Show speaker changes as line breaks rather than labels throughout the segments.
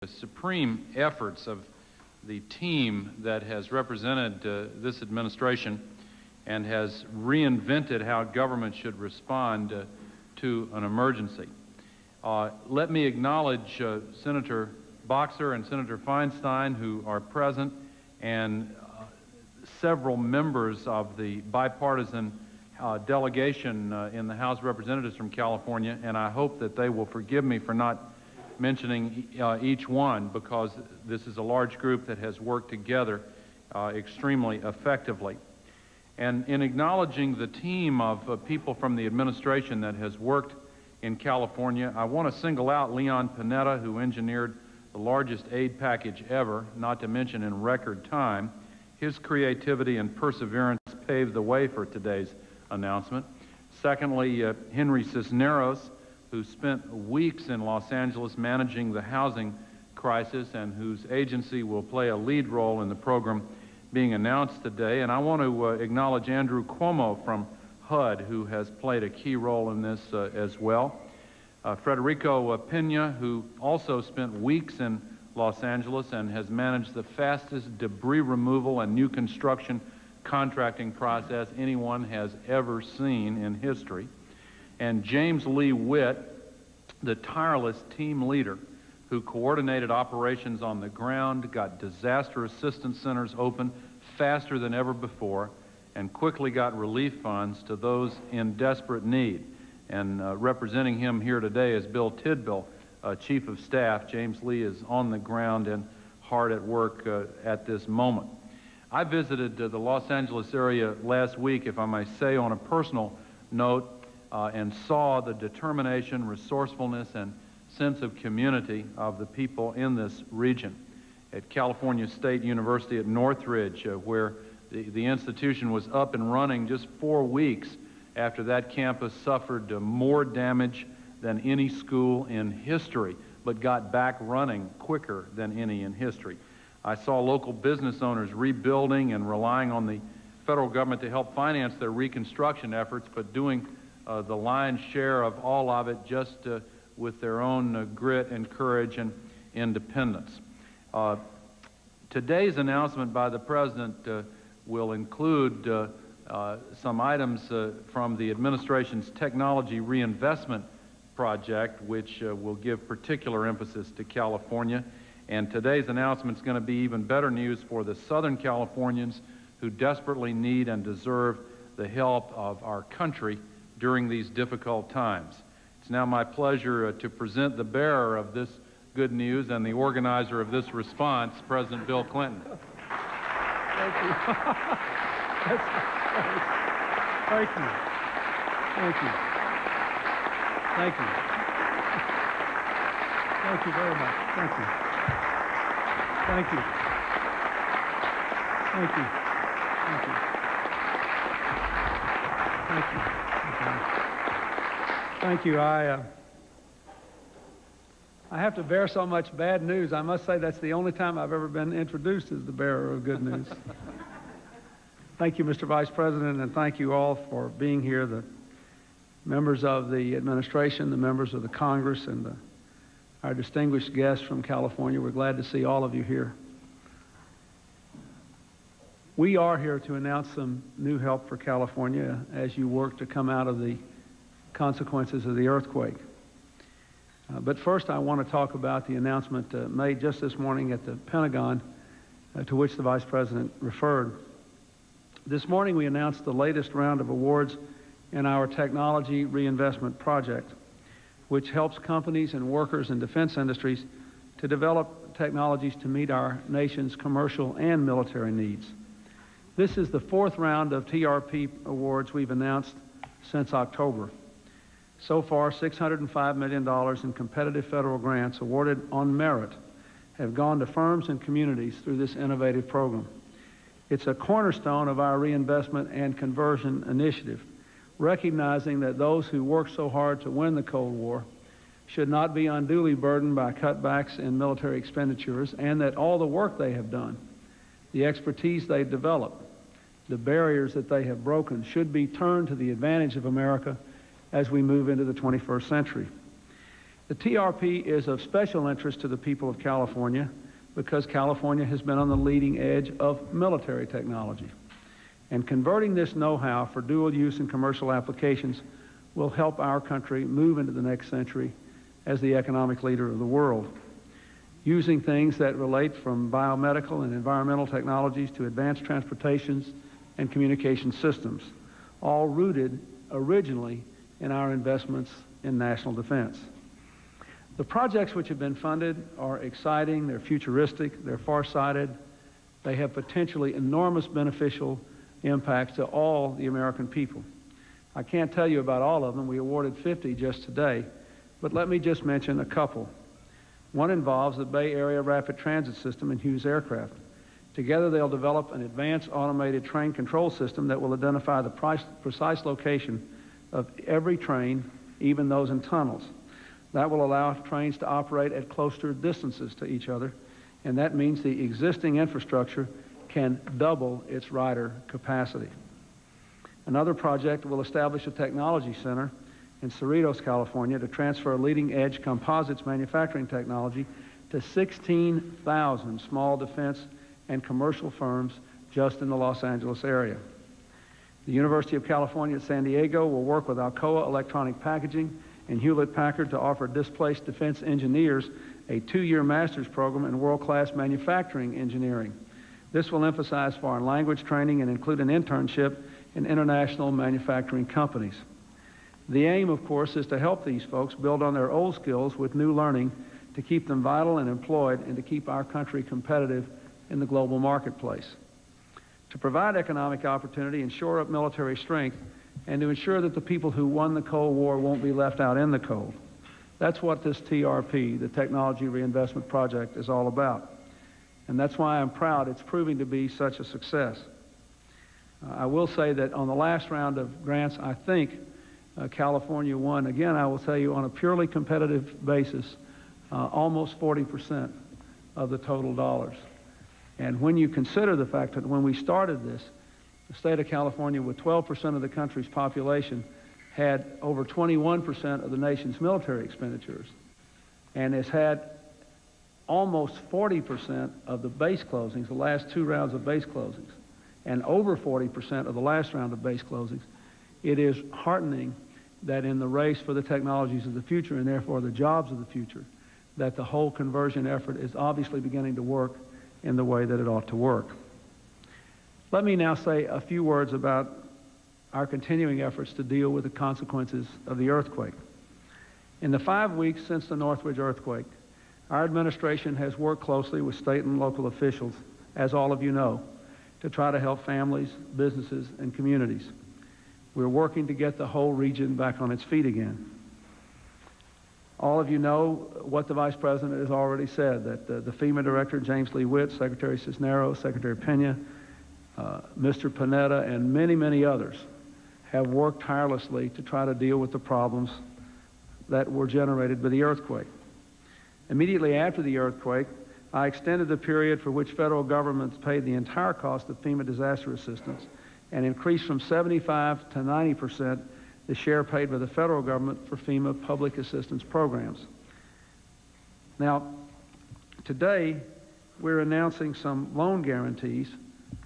the supreme efforts of the team that has represented uh, this administration and has reinvented how government should respond uh, to an emergency. Uh, let me acknowledge uh, Senator Boxer and Senator Feinstein who are present and uh, several members of the bipartisan uh, delegation in the House of Representatives from California and I hope that they will forgive me for not mentioning uh, each one because this is a large group that has worked together uh, extremely effectively. And in acknowledging the team of uh, people from the administration that has worked in California, I want to single out Leon Panetta, who engineered the largest aid package ever, not to mention in record time. His creativity and perseverance paved the way for today's announcement. Secondly, uh, Henry Cisneros, who spent weeks in Los Angeles managing the housing crisis and whose agency will play a lead role in the program being announced today. And I want to uh, acknowledge Andrew Cuomo from HUD, who has played a key role in this uh, as well. Uh, Federico uh, Pena, who also spent weeks in Los Angeles and has managed the fastest debris removal and new construction contracting process anyone has ever seen in history and James Lee Witt, the tireless team leader who coordinated operations on the ground, got disaster assistance centers open faster than ever before, and quickly got relief funds to those in desperate need. And uh, representing him here today is Bill Tidball, uh, Chief of Staff. James Lee is on the ground and hard at work uh, at this moment. I visited uh, the Los Angeles area last week, if I may say on a personal note, uh, and saw the determination, resourcefulness, and sense of community of the people in this region. At California State University at Northridge, uh, where the, the institution was up and running just four weeks after that campus suffered uh, more damage than any school in history, but got back running quicker than any in history. I saw local business owners rebuilding and relying on the federal government to help finance their reconstruction efforts, but doing uh, the lion's share of all of it just uh, with their own uh, grit and courage and independence. Uh, today's announcement by the President will include some items from the administration's technology reinvestment project, which will give particular emphasis to California. And today's announcement is going to be even better news for the Southern Californians who desperately need and deserve the help of our country during these difficult times. It's now my pleasure uh, to present the bearer of this good news and the organizer of this response, President Bill Clinton.
Thank you. Thank you. Thank you. Thank you. Thank you very much. Thank you. Thank you. Thank you. Thank you. Thank you. Thank you. I, uh, I have to bear so much bad news. I must say that's the only time I've ever been introduced as the bearer of good news. thank you, Mr. Vice President, and thank you all for being here, the members of the administration, the members of the Congress, and the, our distinguished guests from California. We're glad to see all of you here. We are here to announce some new help for California as you work to come out of the consequences of the earthquake. Uh, but first, I want to talk about the announcement uh, made just this morning at the Pentagon, uh, to which the Vice President referred. This morning, we announced the latest round of awards in our Technology Reinvestment Project, which helps companies and workers in defense industries to develop technologies to meet our nation's commercial and military needs. This is the fourth round of TRP awards we've announced since October. So far, $605 million in competitive federal grants awarded on merit have gone to firms and communities through this innovative program. It's a cornerstone of our reinvestment and conversion initiative, recognizing that those who worked so hard to win the Cold War should not be unduly burdened by cutbacks in military expenditures and that all the work they have done, the expertise they've developed, the barriers that they have broken should be turned to the advantage of America as we move into the 21st century. The TRP is of special interest to the people of California because California has been on the leading edge of military technology. And converting this know-how for dual use and commercial applications will help our country move into the next century as the economic leader of the world. Using things that relate from biomedical and environmental technologies to advanced transportations and communication systems, all rooted originally in our investments in national defense. The projects which have been funded are exciting, they're futuristic, they're farsighted, they have potentially enormous beneficial impacts to all the American people. I can't tell you about all of them. We awarded 50 just today, but let me just mention a couple. One involves the Bay Area Rapid Transit System and Hughes Aircraft. Together, they'll develop an advanced automated train control system that will identify the precise location of every train, even those in tunnels. That will allow trains to operate at closer distances to each other, and that means the existing infrastructure can double its rider capacity. Another project will establish a technology center in Cerritos, California to transfer leading-edge composites manufacturing technology to 16,000 small defense and commercial firms just in the Los Angeles area. The University of California at San Diego will work with Alcoa Electronic Packaging and Hewlett-Packard to offer displaced defense engineers a two-year master's program in world-class manufacturing engineering. This will emphasize foreign language training and include an internship in international manufacturing companies. The aim, of course, is to help these folks build on their old skills with new learning to keep them vital and employed and to keep our country competitive in the global marketplace. To provide economic opportunity and shore up military strength, and to ensure that the people who won the Cold War won't be left out in the cold. That's what this TRP, the Technology Reinvestment Project, is all about. And that's why I'm proud it's proving to be such a success. Uh, I will say that on the last round of grants, I think uh, California won. Again, I will tell you on a purely competitive basis, uh, almost 40% of the total dollars. And when you consider the fact that when we started this, the state of California, with 12% of the country's population, had over 21% of the nation's military expenditures and has had almost 40% of the base closings, the last two rounds of base closings, and over 40% of the last round of base closings, it is heartening that in the race for the technologies of the future and therefore the jobs of the future, that the whole conversion effort is obviously beginning to work in the way that it ought to work. Let me now say a few words about our continuing efforts to deal with the consequences of the earthquake. In the five weeks since the Northridge earthquake, our administration has worked closely with state and local officials, as all of you know, to try to help families, businesses, and communities. We're working to get the whole region back on its feet again. All of you know what the Vice President has already said, that the, the FEMA Director, James Lee Witt, Secretary Cisneros, Secretary Pena, uh, Mr. Panetta, and many, many others have worked tirelessly to try to deal with the problems that were generated by the earthquake. Immediately after the earthquake, I extended the period for which federal governments paid the entire cost of FEMA disaster assistance and increased from 75 to 90 percent the share paid by the federal government for FEMA public assistance programs. Now, today, we're announcing some loan guarantees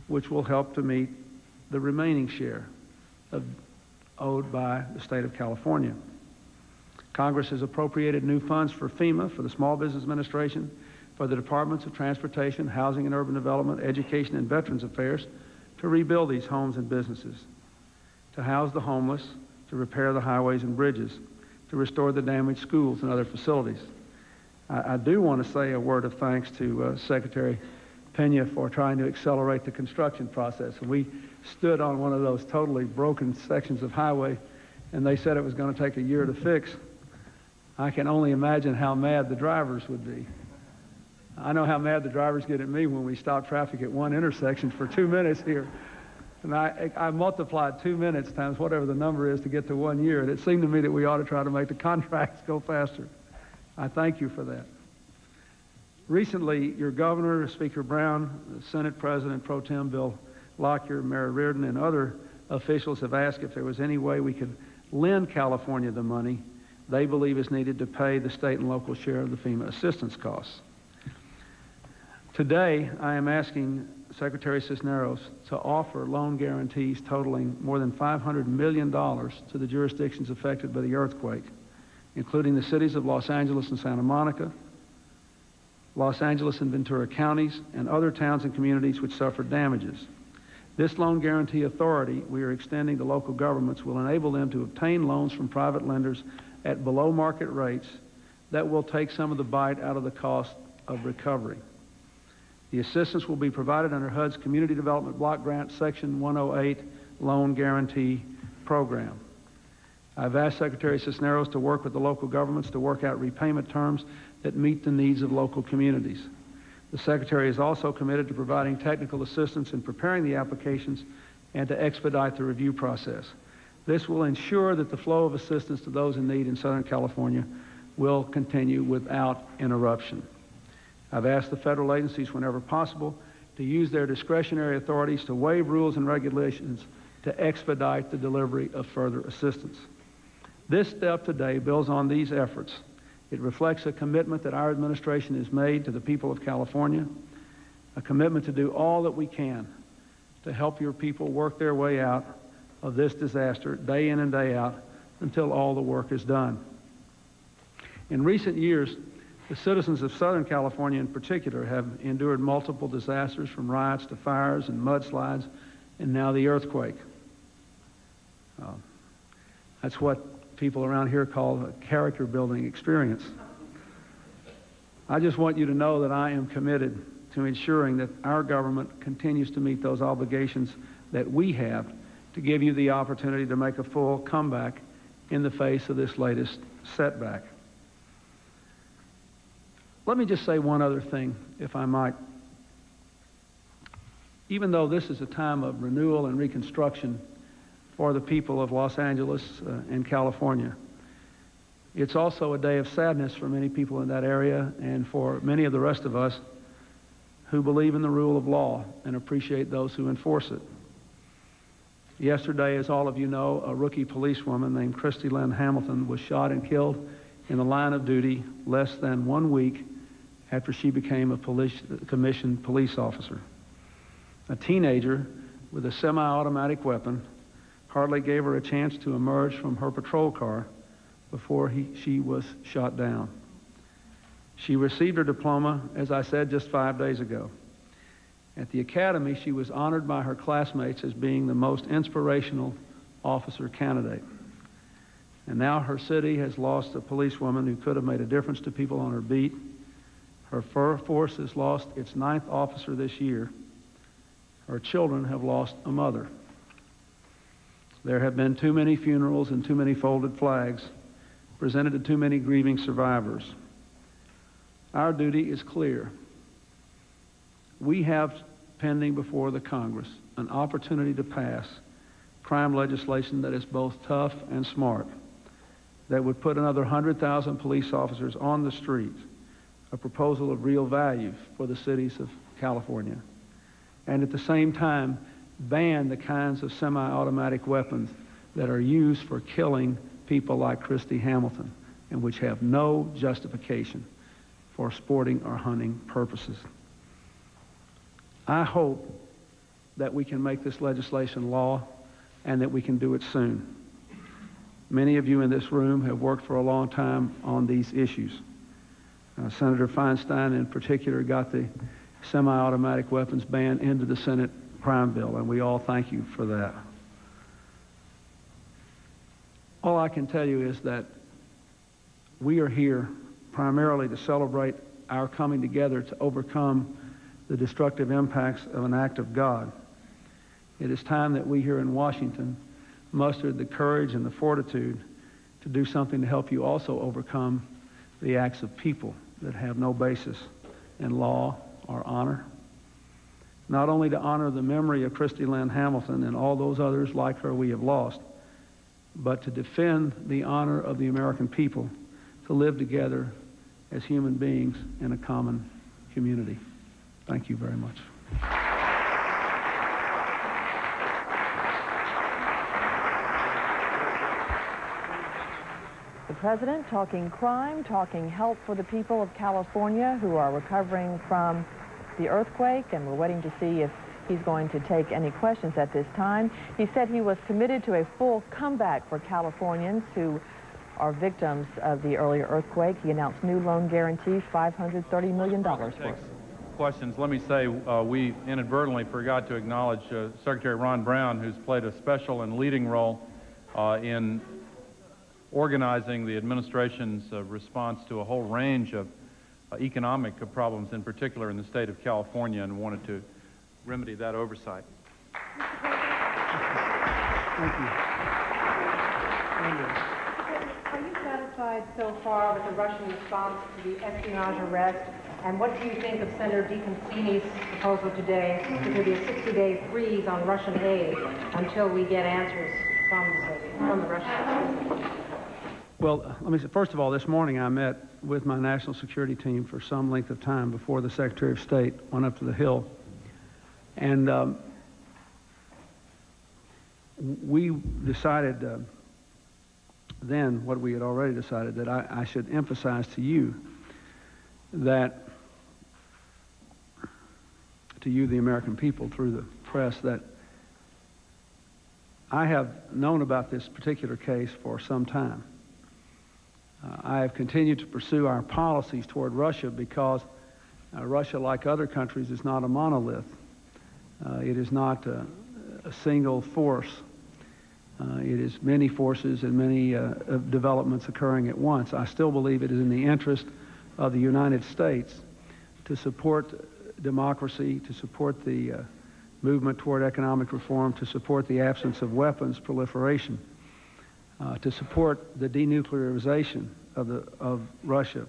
which will help to meet the remaining share of, owed by the state of California. Congress has appropriated new funds for FEMA, for the Small Business Administration, for the Departments of Transportation, Housing and Urban Development, Education, and Veterans Affairs to rebuild these homes and businesses, to house the homeless, to repair the highways and bridges, to restore the damaged schools and other facilities. I, I do want to say a word of thanks to uh, Secretary Pena for trying to accelerate the construction process. We stood on one of those totally broken sections of highway, and they said it was going to take a year to fix. I can only imagine how mad the drivers would be. I know how mad the drivers get at me when we stop traffic at one intersection for two minutes here. And I, I multiplied two minutes times whatever the number is to get to one year. And it seemed to me that we ought to try to make the contracts go faster. I thank you for that. Recently, your governor, Speaker Brown, Senate President Pro Tem Bill Lockyer, Mayor Riordan, and other officials have asked if there was any way we could lend California the money they believe is needed to pay the state and local share of the FEMA assistance costs. Today, I am asking Secretary Cisneros to offer loan guarantees totaling more than $500 million to the jurisdictions affected by the earthquake, including the cities of Los Angeles and Santa Monica, Los Angeles and Ventura counties, and other towns and communities which suffered damages. This loan guarantee authority we are extending to local governments will enable them to obtain loans from private lenders at below market rates that will take some of the bite out of the cost of recovery. The assistance will be provided under HUD's Community Development Block Grant Section 108 Loan Guarantee Program. I've asked Secretary Cisneros to work with the local governments to work out repayment terms that meet the needs of local communities. The Secretary is also committed to providing technical assistance in preparing the applications and to expedite the review process. This will ensure that the flow of assistance to those in need in Southern California will continue without interruption. I've asked the federal agencies whenever possible to use their discretionary authorities to waive rules and regulations to expedite the delivery of further assistance. This step today builds on these efforts. It reflects a commitment that our administration has made to the people of California, a commitment to do all that we can to help your people work their way out of this disaster day in and day out until all the work is done. In recent years, the citizens of Southern California in particular have endured multiple disasters from riots to fires and mudslides and now the earthquake. Uh, that's what people around here call a character building experience. I just want you to know that I am committed to ensuring that our government continues to meet those obligations that we have to give you the opportunity to make a full comeback in the face of this latest setback. Let me just say one other thing, if I might. Even though this is a time of renewal and reconstruction for the people of Los Angeles uh, and California, it's also a day of sadness for many people in that area and for many of the rest of us who believe in the rule of law and appreciate those who enforce it. Yesterday, as all of you know, a rookie policewoman named Christy Lynn Hamilton was shot and killed in the line of duty less than one week after she became a police, commissioned police officer. A teenager with a semi-automatic weapon hardly gave her a chance to emerge from her patrol car before he, she was shot down. She received her diploma, as I said, just five days ago. At the academy, she was honored by her classmates as being the most inspirational officer candidate. And now her city has lost a policewoman who could have made a difference to people on her beat her force has lost its ninth officer this year. Her children have lost a mother. There have been too many funerals and too many folded flags presented to too many grieving survivors. Our duty is clear. We have pending before the Congress an opportunity to pass crime legislation that is both tough and smart, that would put another 100,000 police officers on the street a proposal of real value for the cities of California. And at the same time, ban the kinds of semi-automatic weapons that are used for killing people like Christy Hamilton and which have no justification for sporting or hunting purposes. I hope that we can make this legislation law and that we can do it soon. Many of you in this room have worked for a long time on these issues. Uh, Senator Feinstein, in particular, got the semi-automatic weapons ban into the Senate crime bill, and we all thank you for that. All I can tell you is that we are here primarily to celebrate our coming together to overcome the destructive impacts of an act of God. It is time that we here in Washington mustered the courage and the fortitude to do something to help you also overcome the acts of people that have no basis in law or honor. Not only to honor the memory of Christy Lynn Hamilton and all those others like her we have lost, but to defend the honor of the American people to live together as human beings in a common community. Thank you very much.
President, talking crime, talking help for the people of California who are recovering from the earthquake, and we're waiting to see if he's going to take any questions at this time. He said he was committed to a full comeback for Californians who are victims of the earlier earthquake. He announced new loan guarantees, $530 million for
questions. Let me say uh, we inadvertently forgot to acknowledge uh, Secretary Ron Brown, who's played a special and leading role uh, in organizing the administration's uh, response to a whole range of uh, economic problems, in particular in the state of California, and wanted to remedy that oversight.
Thank you.
Are you satisfied so far with the Russian response to the espionage arrest? And what do you think of Senator DeConcini's proposal today that there be a 60-day freeze on Russian aid until we get answers from the, from the Russians?
Well, let me say, first of all, this morning I met with my national security team for some length of time before the Secretary of State went up to the Hill. And um, we decided uh, then what we had already decided that I, I should emphasize to you that to you, the American people, through the press, that I have known about this particular case for some time. I have continued to pursue our policies toward Russia because uh, Russia, like other countries, is not a monolith. Uh, it is not a, a single force. Uh, it is many forces and many uh, developments occurring at once. I still believe it is in the interest of the United States to support democracy, to support the uh, movement toward economic reform, to support the absence of weapons proliferation, uh, to support the denuclearization of, the, of Russia.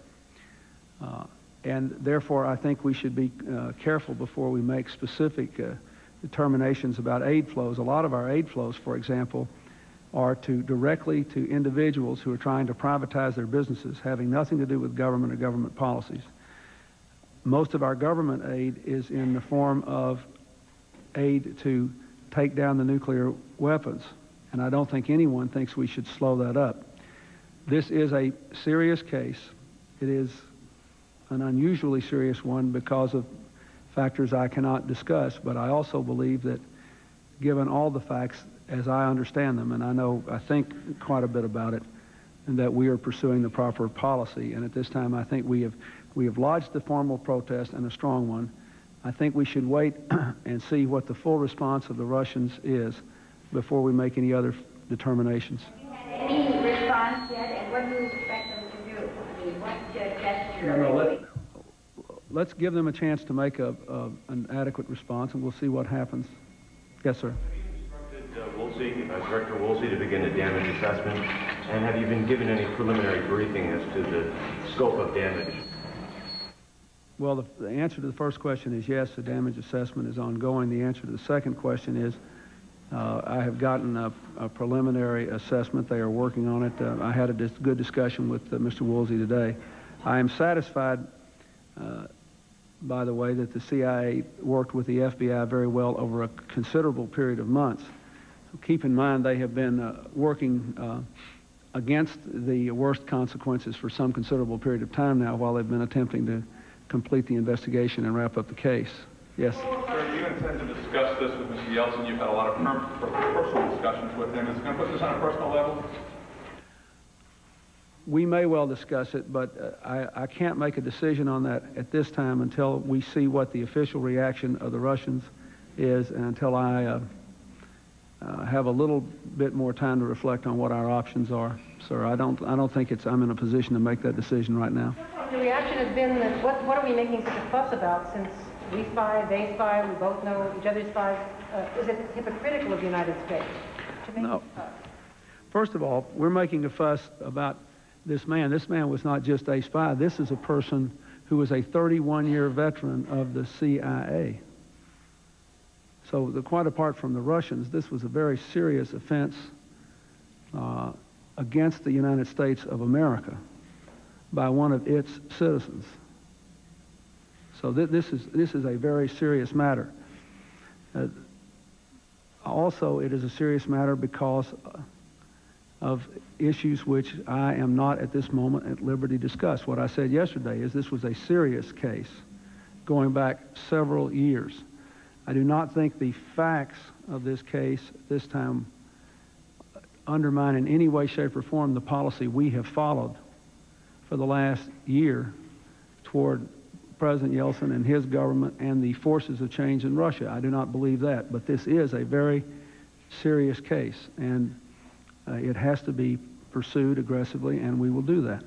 Uh, and therefore, I think we should be uh, careful before we make specific uh, determinations about aid flows. A lot of our aid flows, for example, are to directly to individuals who are trying to privatize their businesses, having nothing to do with government or government policies. Most of our government aid is in the form of aid to take down the nuclear weapons, and I don't think anyone thinks we should slow that up. This is a serious case. It is an unusually serious one because of factors I cannot discuss, but I also believe that given all the facts as I understand them, and I know, I think quite a bit about it, and that we are pursuing the proper policy. And at this time, I think we have we have lodged the formal protest and a strong one. I think we should wait and see what the full response of the Russians is before we make any other determinations.
Any response yet, and what do you expect them to do? I mean, what's your gesture?
No, no, let, let's give them a chance to make a, a, an adequate response, and we'll see what happens. Yes, sir.
Uh, Woolsey, uh, Director Woolsey, to begin the damage assessment, and have you been given any preliminary briefing as to the scope of damage?
Well, the, the, answer to the first question is yes, the damage assessment is ongoing. The answer to the second question is uh, I have gotten a, a, preliminary assessment. They are working on it. Uh, I had a dis good discussion with uh, Mr. Woolsey today. I am satisfied, uh, by the way, that the CIA worked with the FBI very well over a considerable period of months. So keep in mind they have been uh, working against the worst consequences for some considerable period of time now while they've been attempting to complete the investigation and wrap up the case. Yes?
Sir, do you intend to discuss this with Mr. Yeltsin? You've had a lot of personal discussions with him. Is it going to put this on a personal level?
We may well discuss it, but uh, I, I can't make a decision on that at this time until we see what the official reaction of the Russians is and until I uh, uh, have a little bit more time to reflect on what our options are. Sir, I don't, I don't think it's, I'm in a position to make that decision right now.
The reaction has been that what, what are we making such a fuss about since we spy, they spy, we both know each other spies? Uh, is it hypocritical of the United States to make
no. First of all, we're making a fuss about this man. This man was not just a spy. This is a person who was a 31-year veteran of the CIA. So the, quite apart from the Russians, this was a very serious offense uh, against the United States of America by one of its citizens. So th this, is, this is a very serious matter. Uh, also, it is a serious matter because uh, of issues which I am not at this moment at liberty to discuss. What I said yesterday is this was a serious case going back several years. I do not think the facts of this case this time undermine in any way, shape, or form the policy we have followed for the last year toward President Yeltsin and his government and the forces of change in Russia. I do not believe that. But this is a very serious case, and uh, it has to be pursued aggressively, and we will do that.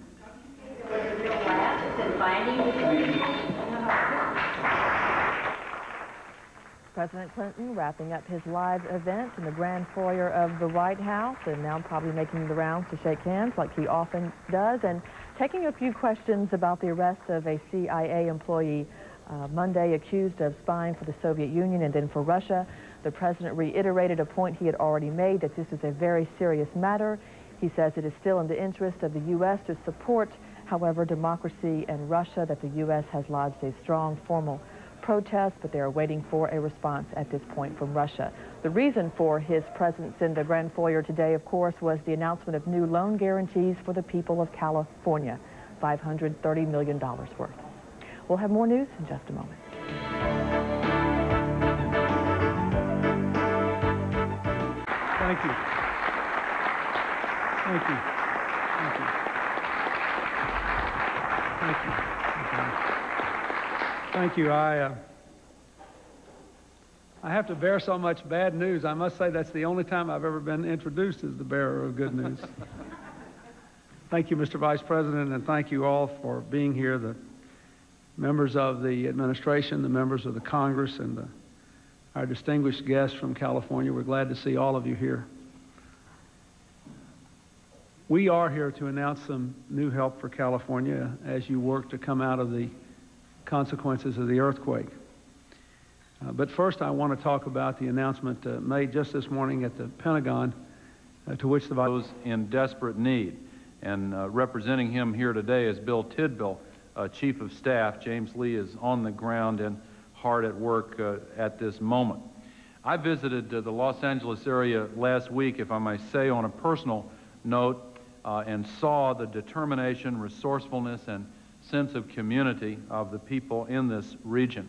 President Clinton wrapping up his live event in the grand foyer of the White House and now probably making the rounds to shake hands like he often does and taking a few questions about the arrest of a CIA employee uh, Monday accused of spying for the Soviet Union and then for Russia. The president reiterated a point he had already made that this is a very serious matter. He says it is still in the interest of the U.S. to support, however, democracy in Russia, that the U.S. has lodged a strong formal protest, but they are waiting for a response at this point from Russia. The reason for his presence in the Grand Foyer today, of course, was the announcement of new loan guarantees for the people of California, $530 million worth. We'll have more news in just a moment.
Thank you. Thank you. Thank you. Thank you. Thank you. I, uh, I have to bear so much bad news. I must say that's the only time I've ever been introduced as the bearer of good news. thank you, Mr. Vice President, and thank you all for being here, the members of the administration, the members of the Congress, and the, our distinguished guests from California. We're glad to see all of you here. We are here to announce some new help for California as you work to come out of the consequences of the earthquake. Uh, but first, I want to talk about the announcement uh, made just this morning at the Pentagon uh, to which the Vice
those in desperate need. And uh, representing him here today is Bill Tidball, uh, Chief of Staff. James Lee is on the ground and hard at work uh, at this moment. I visited the Los Angeles area last week, if I may say, on a personal note, and saw the determination, resourcefulness, and sense of community of the people in this region.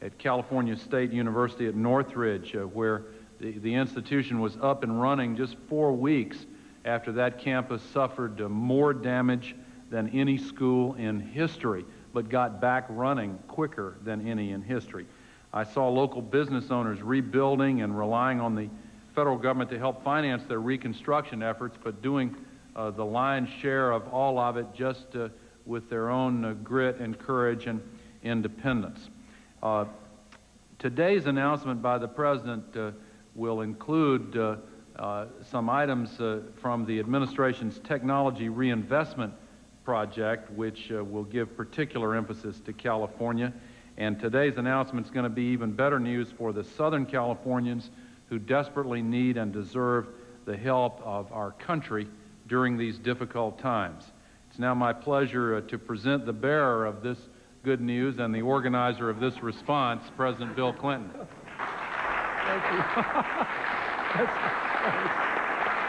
At California State University at Northridge, uh, where the, the institution was up and running just four weeks after that campus suffered uh, more damage than any school in history, but got back running quicker than any in history. I saw local business owners rebuilding and relying on the federal government to help finance their reconstruction efforts, but doing uh, the lion's share of all of it just with their own uh, grit and courage and independence. Uh, today's announcement by the President uh, will include some items from the administration's Technology Reinvestment Project, which will give particular emphasis to California. And today's announcement is going to be even better news for the Southern Californians who desperately need and deserve the help of our country during these difficult times. It's now my pleasure uh, to present the bearer of this good news and the organizer of this response, President Bill Clinton.
Thank you.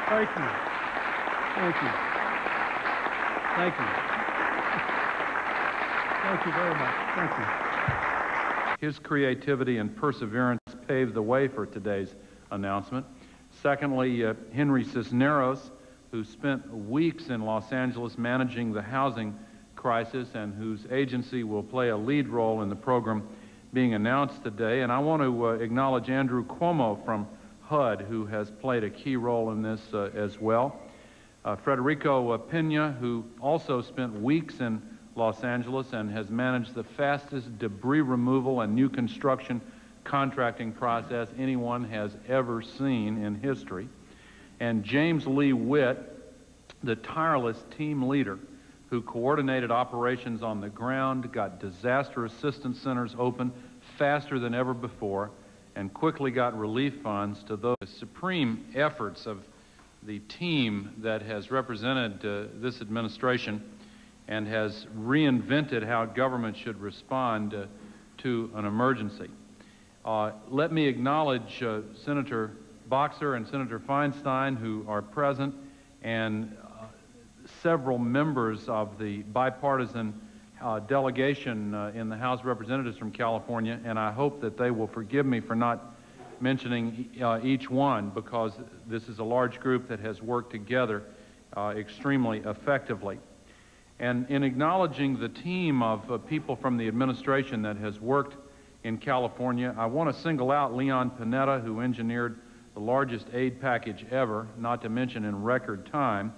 Thank you. Thank you. Thank you. Thank you very much. Thank you.
His creativity and perseverance paved the way for today's announcement. Secondly, uh, Henry Cisneros, who spent weeks in Los Angeles managing the housing crisis and whose agency will play a lead role in the program being announced today. And I want to uh, acknowledge Andrew Cuomo from HUD, who has played a key role in this uh, as well. Uh, Federico Pena, who also spent weeks in Los Angeles and has managed the fastest debris removal and new construction contracting process anyone has ever seen in history and James Lee Witt, the tireless team leader who coordinated operations on the ground, got disaster assistance centers open faster than ever before, and quickly got relief funds to those supreme efforts of the team that has represented uh, this administration and has reinvented how government should respond uh, to an emergency. Uh, let me acknowledge uh, Senator Boxer and Senator Feinstein, who are present, and uh, several members of the bipartisan uh, delegation uh, in the House of Representatives from California, and I hope that they will forgive me for not mentioning uh, each one because this is a large group that has worked together uh, extremely effectively. And in acknowledging the team of uh, people from the administration that has worked in California, I want to single out Leon Panetta, who engineered the largest aid package ever, not to mention in record time,